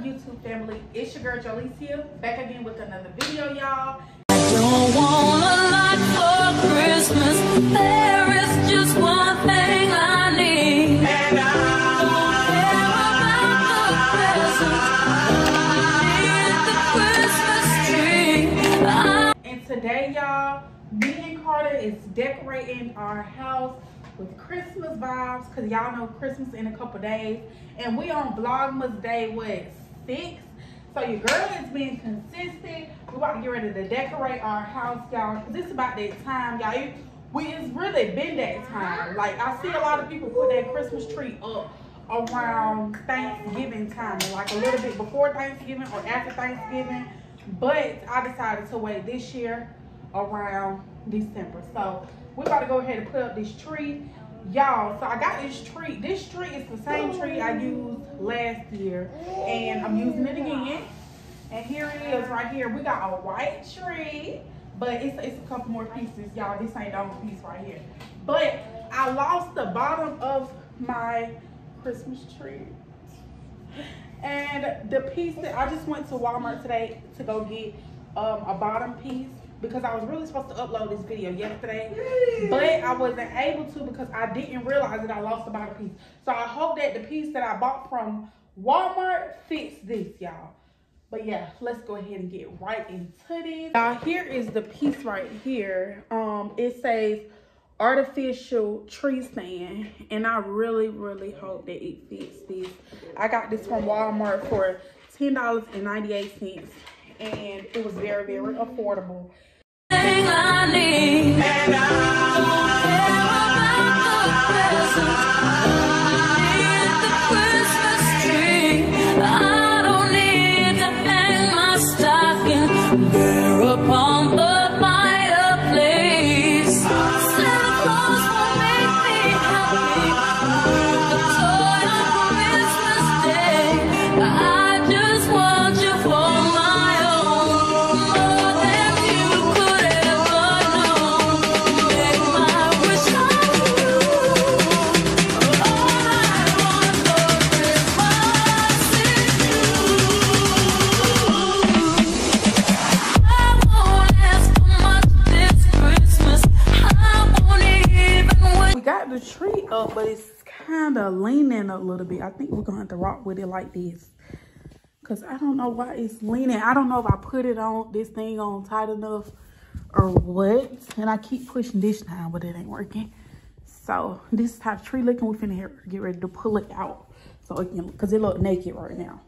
YouTube family? It's your girl Joileceia, back again with another video, y'all. I Don't want a lot for Christmas. There is just one thing I need. And I Christmas. I And today, y'all, me and Carter is decorating our house with Christmas vibes because y'all know Christmas in a couple days. And we on Vlogmas Day, what, six? So your girl is being consistent. We're about to get ready to decorate our house, y'all, because it's about that time, y'all. We, it's really been that time. Like, I see a lot of people put that Christmas tree up around Thanksgiving time, like a little bit before Thanksgiving or after Thanksgiving. But I decided to wait this year around December. So we're about to go ahead and put up this tree. Y'all, so I got this tree. This tree is the same tree I used last year. And I'm using it again. And here it is right here. We got a white tree. But it's, it's a couple more pieces, y'all. This ain't the only piece right here. But I lost the bottom of my Christmas tree. And the piece that I just went to Walmart today to go get um, a bottom piece because I was really supposed to upload this video yesterday, but I wasn't able to because I didn't realize that I lost the bottom piece. So I hope that the piece that I bought from Walmart fits this, y'all. But yeah, let's go ahead and get right into this. Now here is the piece right here. Um, it says artificial tree stand and I really really hope that it fits this. I got this from Walmart for $10.98 and it was very very affordable. Thing I tree up but it's kind of leaning a little bit. I think we're gonna have to rock with it like this. Cause I don't know why it's leaning. I don't know if I put it on this thing on tight enough or what. And I keep pushing this down, but it ain't working. So this is how the tree looking. We finna get ready to pull it out. So it can, cause it look naked right now.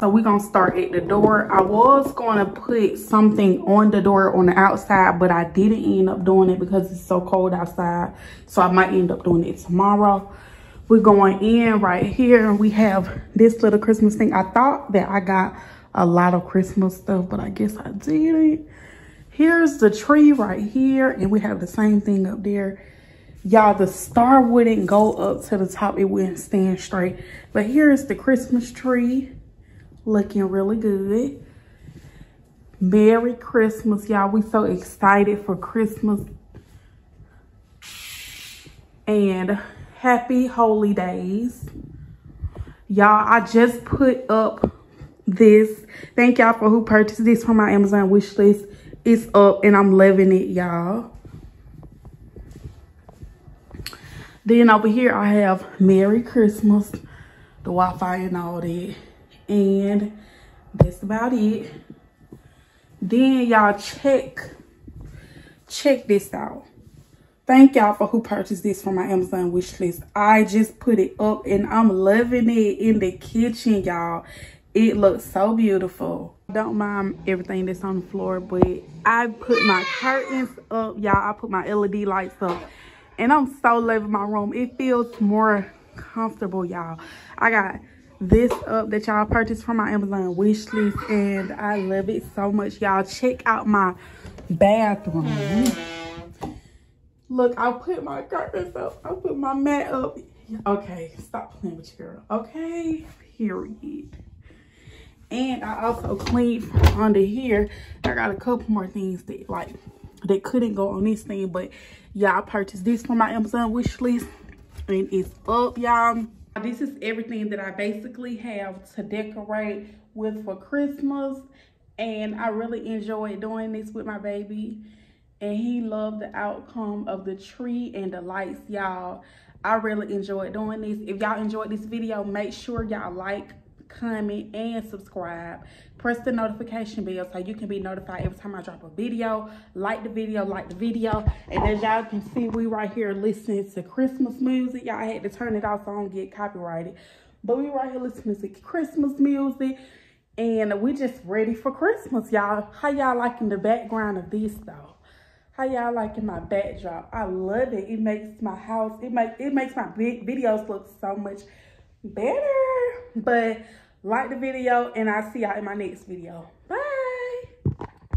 So we're gonna start at the door. I was gonna put something on the door on the outside, but I didn't end up doing it because it's so cold outside. So I might end up doing it tomorrow. We're going in right here. We have this little Christmas thing. I thought that I got a lot of Christmas stuff, but I guess I didn't. Here's the tree right here, and we have the same thing up there. Y'all, the star wouldn't go up to the top. It wouldn't stand straight. But here's the Christmas tree looking really good. Merry Christmas, y'all. We so excited for Christmas. And happy holy days. Y'all, I just put up this. Thank y'all for who purchased this from my Amazon wish list. It's up and I'm loving it, y'all. Then over here, I have Merry Christmas, the Wi-Fi and all that. And that's about it. Then y'all check, check this out. Thank y'all for who purchased this from my Amazon wish list. I just put it up and I'm loving it in the kitchen, y'all. It looks so beautiful. Don't mind everything that's on the floor, but I put my curtains up, y'all. I put my LED lights up and I'm so loving my room. It feels more comfortable, y'all. I got this up that y'all purchased from my Amazon wish list and I love it so much, y'all. Check out my bathroom. Hmm. Look, I put my curtains up. I put my mat up. Okay, stop playing with your girl. Okay, period. And I also cleaned under here. I got a couple more things that like that couldn't go on this thing, but y'all purchased this from my Amazon wish list and it's up, y'all. This is everything that I basically have to decorate with for Christmas. And I really enjoyed doing this with my baby. And he loved the outcome of the tree and the lights, y'all. I really enjoyed doing this. If y'all enjoyed this video, make sure y'all like, comment, and subscribe. Press the notification bell so you can be notified every time I drop a video. Like the video, like the video. And as y'all can see, we right here listening to Christmas music. Y'all had to turn it off so I don't get copyrighted. But we right here listening to Christmas music. And we just ready for Christmas, y'all. How y'all liking the background of this, though? How y'all liking my backdrop? I love it. It makes my house, it makes it makes my big videos look so much better. But like the video and I'll see y'all in my next video. Bye.